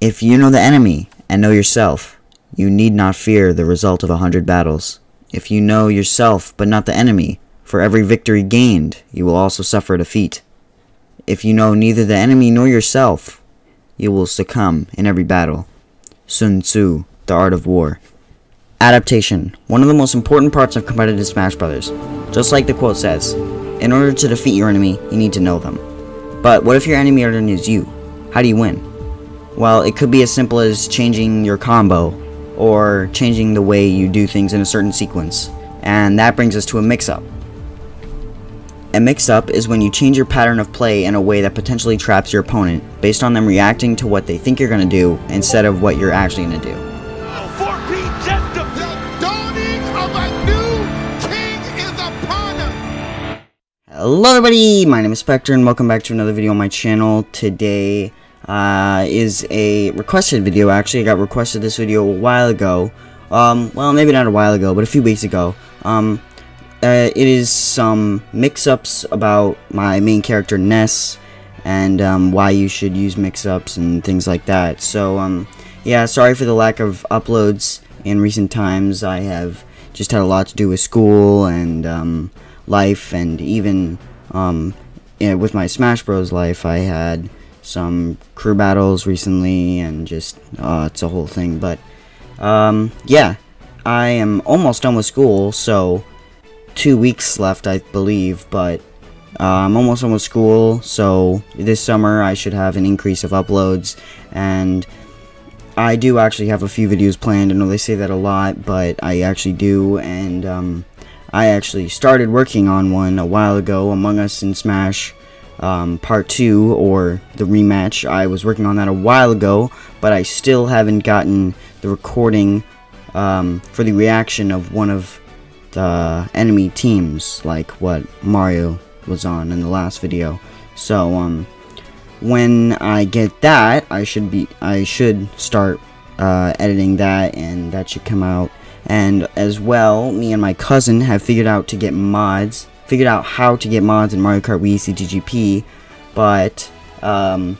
If you know the enemy and know yourself, you need not fear the result of a hundred battles. If you know yourself but not the enemy, for every victory gained, you will also suffer defeat. If you know neither the enemy nor yourself, you will succumb in every battle. Sun Tzu, The Art of War. Adaptation, one of the most important parts of competitive Smash Bros. Just like the quote says, in order to defeat your enemy, you need to know them. But what if your enemy already knows you? How do you win? Well, it could be as simple as changing your combo, or changing the way you do things in a certain sequence. And that brings us to a mix-up. A mix-up is when you change your pattern of play in a way that potentially traps your opponent, based on them reacting to what they think you're going to do, instead of what you're actually going to do. Hello everybody, my name is Spectre and welcome back to another video on my channel. Today uh, is a requested video, actually I got requested this video a while ago. Um, well maybe not a while ago, but a few weeks ago. Um, uh, it is some mix-ups about my main character Ness and um, why you should use mix-ups and things like that. So um, yeah, sorry for the lack of uploads in recent times. I have just had a lot to do with school and um, life and even um, with my Smash Bros life I had some crew battles recently and just uh, it's a whole thing but um, yeah I am almost done with school so two weeks left I believe but uh, I'm almost done with school so this summer I should have an increase of uploads and I do actually have a few videos planned. I know they say that a lot but I actually do and um, I actually started working on one a while ago, Among Us in Smash um, Part 2, or the rematch. I was working on that a while ago, but I still haven't gotten the recording um, for the reaction of one of the enemy teams, like what Mario was on in the last video. So, um, when I get that, I should be, I should start uh, editing that, and that should come out and as well me and my cousin have figured out to get mods figured out how to get mods in Mario Kart Wii CTGP but um,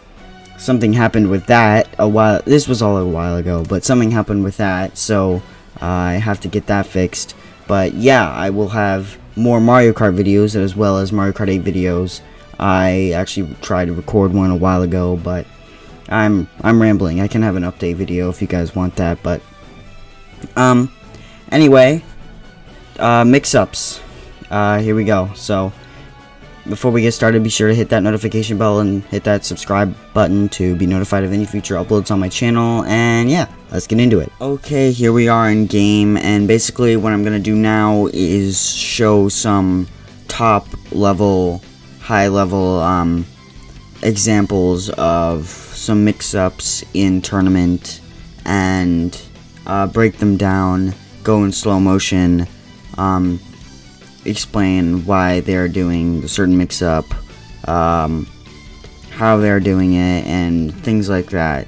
something happened with that a while this was all a while ago but something happened with that so uh, I have to get that fixed. But yeah I will have more Mario Kart videos as well as Mario Kart 8 videos. I actually tried to record one a while ago but I'm I'm rambling. I can have an update video if you guys want that but um Anyway, uh, mix-ups. Uh, here we go. So, before we get started, be sure to hit that notification bell and hit that subscribe button to be notified of any future uploads on my channel. And yeah, let's get into it. Okay, here we are in game, and basically what I'm gonna do now is show some top level, high level, um, examples of some mix-ups in tournament and uh, break them down go in slow motion, um, explain why they're doing a certain mix up, um, how they're doing it, and things like that.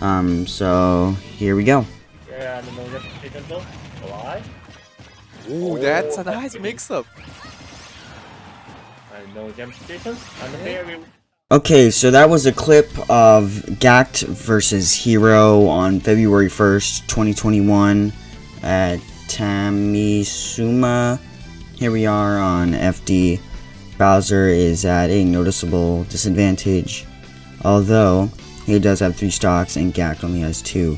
Um, so here we go. Ooh, that's a nice mix-up. Okay, so that was a clip of Gackt versus Hero on February 1st, 2021 at Tamisuma. Here we are on FD. Bowser is at a noticeable disadvantage, although he does have three stocks and Gackt only has two.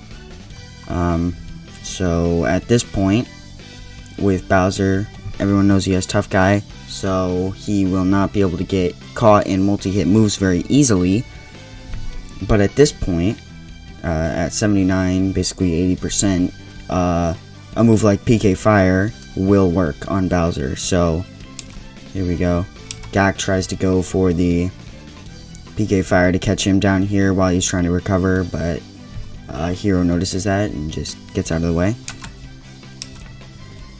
Um, so at this point, with Bowser, everyone knows he has Tough Guy, so he will not be able to get caught in multi-hit moves very easily. But at this point, uh, at 79, basically 80%, uh, a move like PK Fire will work on Bowser. So, here we go. Gackt tries to go for the PK Fire to catch him down here while he's trying to recover, but uh, Hero notices that and just gets out of the way.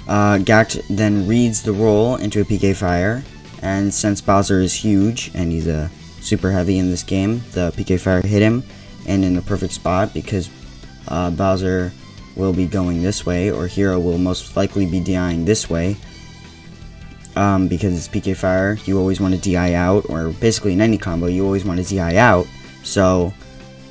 Uh, Gackt then reads the roll into a PK Fire, and since Bowser is huge and he's a uh, super heavy in this game, the PK Fire hit him and in the perfect spot because uh, Bowser will be going this way, or Hero will most likely be DIing this way. Um, because it's PK Fire, you always want to DI out, or basically in any combo, you always want to DI out. So,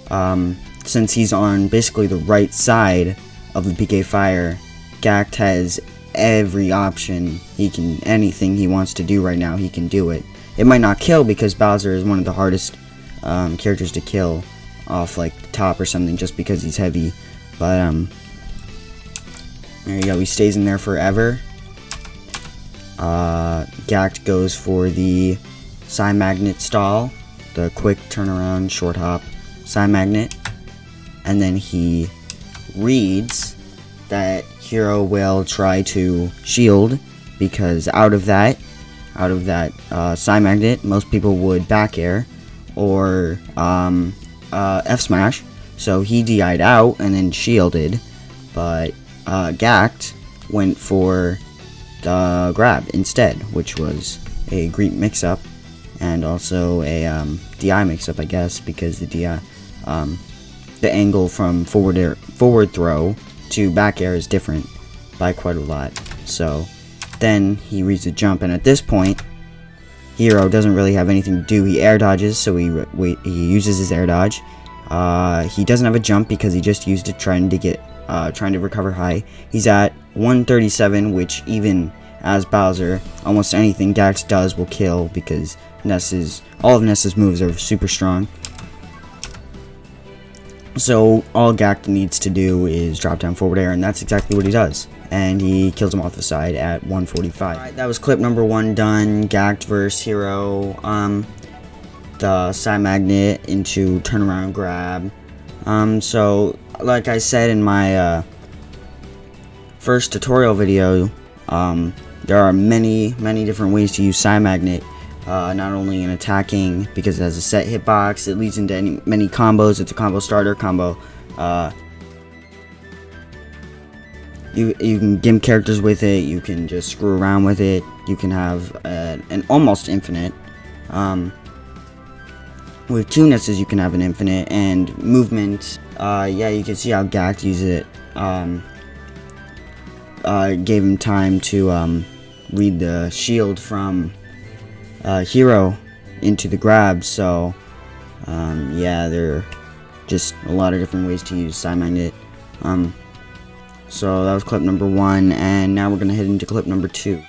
um, since he's on basically the right side of the PK Fire, Gackt has every option he can anything he wants to do right now he can do it it might not kill because bowser is one of the hardest um, characters to kill off like top or something just because he's heavy but um there you go he stays in there forever. Uh Gackt goes for the PSI Magnet stall the quick turnaround short hop PSI Magnet. And then he reads that hero will try to shield because out of that out of that uh, PSI Magnet most people would back air or um, uh, F smash. So he DI'd out and then shielded. But uh, Gackt went for the grab instead which was a Greet mix-up and also a um, DI mix-up I guess because the DI um, the angle from forward air, forward throw to back air is different by quite a lot. So then he reads the jump, and at this point, Hero doesn't really have anything to do. He air dodges, so he he uses his air dodge. Uh, he doesn't have a jump because he just used it trying to get uh, trying to recover high. He's at 137, which even as Bowser, almost anything Gackt does will kill because Ness's all of Ness's moves are super strong. So all Gackt needs to do is drop down forward air, and that's exactly what he does. And he kills him off the side at 145. Right, that was clip number one done. Gackt versus Hero. Um, the PSI Magnet into turnaround grab. Um, so like I said in my uh, first tutorial video, um, there are many, many different ways to use PSI Magnet uh, not only in attacking because it has a set hitbox, it leads into any, many combos. It's a combo starter combo. Uh, you you can gimp characters with it. You can just screw around with it. You can have uh, an almost infinite. Um, with two Nesses, you can have an infinite and movement. Uh, yeah, you can see how Gackt uses it. Um, uh, gave him time to um, read the shield from uh, hero into the grab. So, um, yeah, there are just a lot of different ways to use PSI Magnet. Um, so that was clip number one, and now we're going to head into clip number two.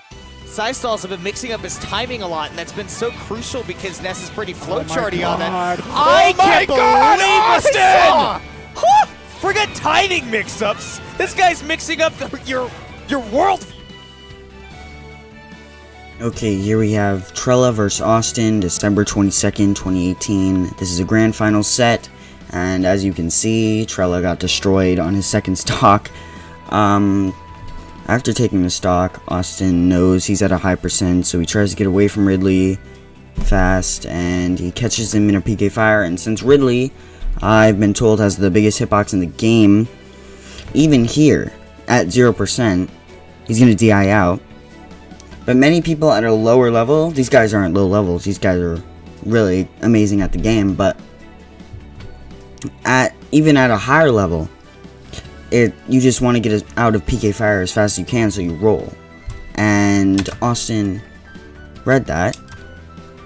Psystalls have been mixing up his timing a lot, and that's been so crucial because Ness is pretty flowcharty oh on that. Oh I can't God, believe Austin! Huh? Forget timing mix-ups. This guy's mixing up the, your your world Okay, here we have Trella vs. Austin, December 22nd, 2018. This is a grand final set, and as you can see, Trella got destroyed on his second stock. Um, after taking the stock, Austin knows he's at a high percent, so he tries to get away from Ridley fast, and he catches him in a PK Fire, and since Ridley, I've been told, has the biggest hitbox in the game, even here, at 0%, he's going to DI out. But many people at a lower level, these guys aren't low levels, these guys are really amazing at the game, but at even at a higher level, it you just want to get out of PK fire as fast as you can so you roll. And Austin read that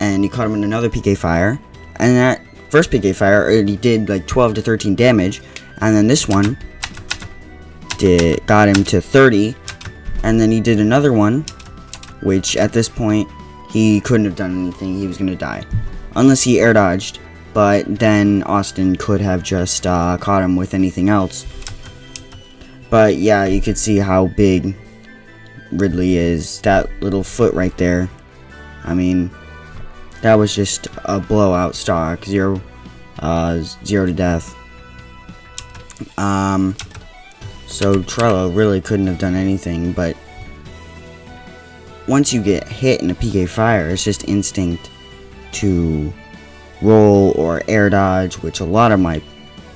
and he caught him in another PK fire and that first PK fire already did like 12 to 13 damage and then this one did got him to 30 and then he did another one which at this point he couldn't have done anything. He was to die. Unless he air dodged, but then Austin could have just uh, caught him with anything else. But yeah, you can see how big Ridley is. That little foot right there. I mean, that was just a blowout stock. Zero, uh, zero to death. Um, so Trella really couldn't have done anything, but once you get hit in a PK fire, it's just instinct to roll or air dodge, which a lot of my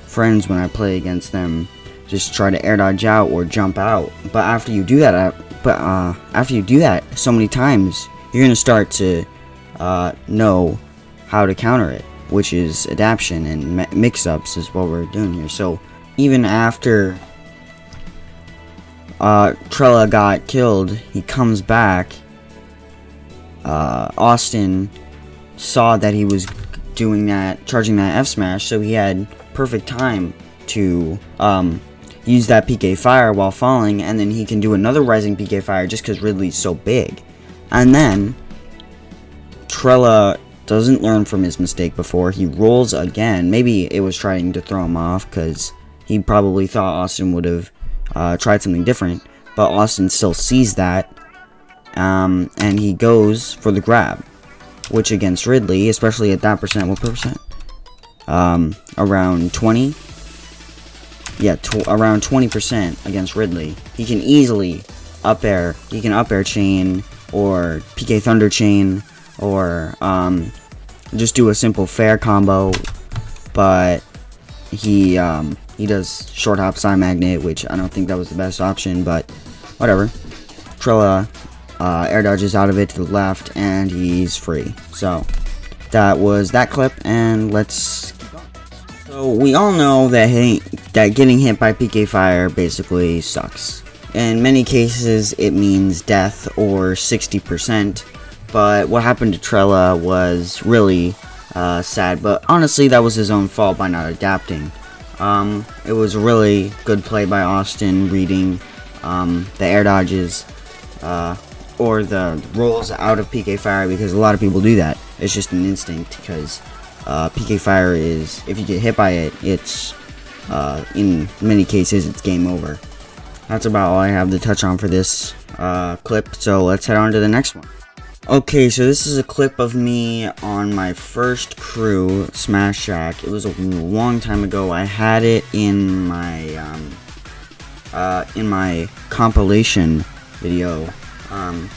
friends, when I play against them, just try to air dodge out or jump out. But after you do that, but uh, after you do that so many times, you're gonna start to uh, know how to counter it, which is adaptation and mix-ups is what we're doing here. So even after uh, Trella got killed, he comes back uh, Austin saw that he was doing that, charging that F smash, so he had perfect time to um, use that PK Fire while falling, and then he can do another Rising PK Fire just because Ridley's so big. And then, Trella doesn't learn from his mistake before. He rolls again. Maybe it was trying to throw him off because he probably thought Austin would have uh, tried something different. But Austin still sees that. Um, and he goes for the grab. Which against Ridley, especially at that percent, what percent? Um, around 20? Yeah, tw around 20% against Ridley. He can easily up air. He can up air chain or PK Thunder chain or um, just do a simple fair combo. But he um, he does short hop PSI Magnet, which I don't think that was the best option, but whatever. Trella uh, air dodges out of it to the left, and he's free. So that was that clip, and let's. So we all know that hitting, that getting hit by PK Fire basically sucks. In many cases, it means death or 60%. But what happened to Trella was really uh, sad. But honestly, that was his own fault by not adapting. Um, it was a really good play by Austin, reading um, the air dodges uh, or the rolls out of PK Fire because a lot of people do that. It's just an instinct because uh, PK Fire is, if you get hit by it, it's, uh, in many cases, it's game over. That's about all I have to touch on for this uh, clip, so let's head on to the next one. Okay, so this is a clip of me on my first crew, Smash Shack. It was a long time ago. I had it in my, um, uh, in my compilation video. Um,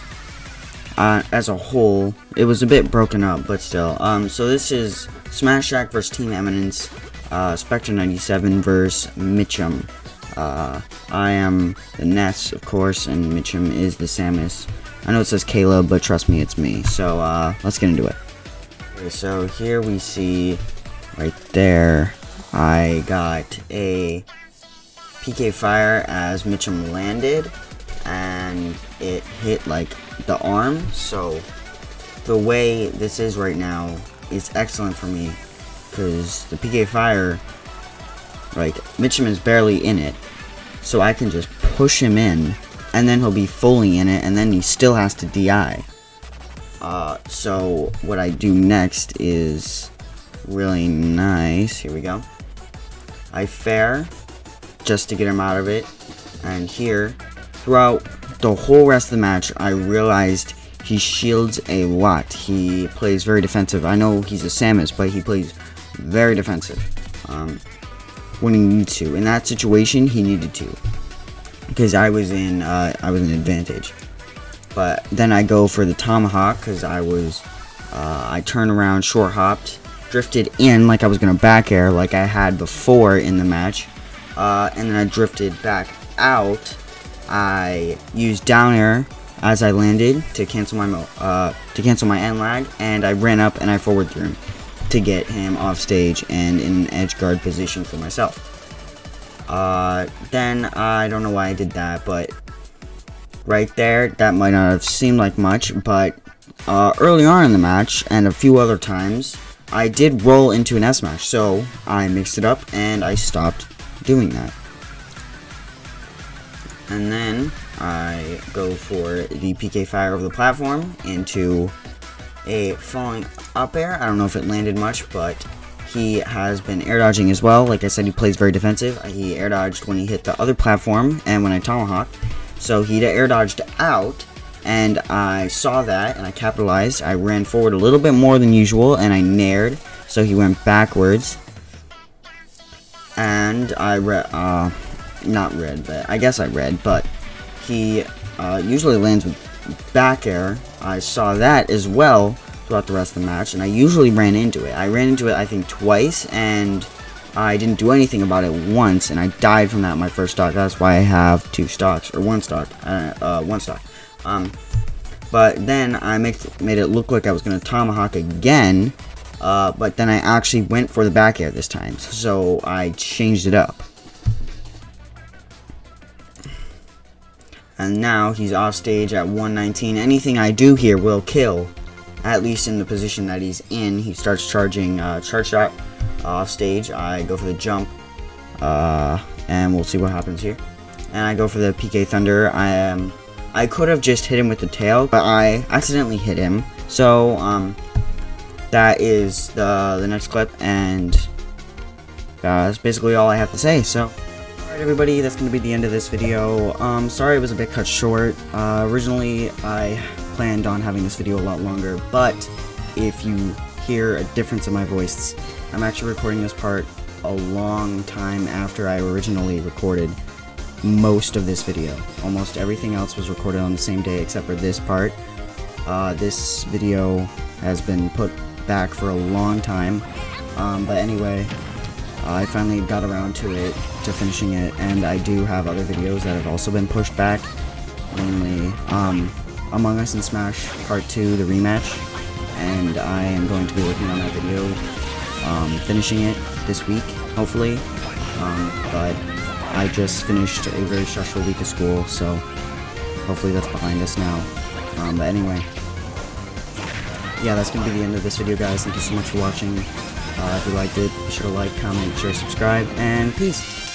uh, as a whole, it was a bit broken up, but still. Um, so this is Smash Shack versus Team Eminence, uh, Spectre 97 versus Mitchum. Uh, I am the Ness, of course, and Mitchum is the Samus. I know it says Caleb, but trust me, it's me. So, uh, let's get into it. Okay, so here we see, right there, I got a PK Fire as Mitchum landed, and it hit, like, the arm, so the way this is right now is excellent for me, because the PK Fire, like, Mitchum is barely in it, so I can just push him in and then he'll be fully in it, and then he still has to DI. Uh, so what I do next is really nice. Here we go. I fair just to get him out of it, and here, throughout the whole rest of the match, I realized he shields a lot. He plays very defensive. I know he's a Samus, but he plays very defensive. Um, when he needs to. In that situation, he needed to because I was in uh, I was in advantage. But then I go for the tomahawk because I was uh, I turn around, short hopped, drifted in like I was gonna back air like I had before in the match, uh, and then I drifted back out. I used down air as I landed to cancel my uh, to cancel my end lag, and I ran up and I forward threw him to get him off stage and in an edge guard position for myself. Uh, then I don't know why I did that, but right there, that might not have seemed like much, but uh, early on in the match, and a few other times, I did roll into an S smash, so I mixed it up and I stopped doing that. And then I go for the PK Fire over the platform into a falling up air. I don't know if it landed much, but he has been air dodging as well. Like I said, he plays very defensive. He air dodged when he hit the other platform and when I tomahawked. So he air dodged out, and I saw that and I capitalized. I ran forward a little bit more than usual and I naired. So he went backwards. And I uh, not red, but I guess I read, but he uh, usually lands with back air. I saw that as well throughout the rest of the match, and I usually ran into it. I ran into it, I think, twice, and I didn't do anything about it once, and I died from that my first stock. That's why I have two stocks, or one stock, uh, uh, one stock. Um, but then I make, made it look like I was going to tomahawk again, uh, but then I actually went for the back air this time, so I changed it up. And now he's off stage at 119. Anything I do here will kill at least in the position that he's in. He starts charging uh, charge shot off stage, I go for the jump, uh, and we'll see what happens here. And I go for the PK Thunder. I am. I could have just hit him with the tail, but I accidentally hit him. So, um, that is the the next clip, and that's basically all I have to say. So. Alright everybody, that's going to be the end of this video. Um, sorry it was a bit cut short. Uh, originally, I planned on having this video a lot longer, but if you hear a difference in my voice, I'm actually recording this part a long time after I originally recorded most of this video. Almost everything else was recorded on the same day except for this part. Uh, this video has been put back for a long time, um, but anyway, I finally got around to it, to finishing it, and I do have other videos that have also been pushed back, mainly um, Among Us and Smash Part 2, the rematch, and I am going to be working on that video, um, finishing it this week, hopefully, um, but I just finished a very stressful week of school, so hopefully that's behind us now, um, but anyway, yeah, that's going to be the end of this video, guys, thank you so much for watching, uh, if you liked it, be sure to like, comment, share, subscribe, and peace!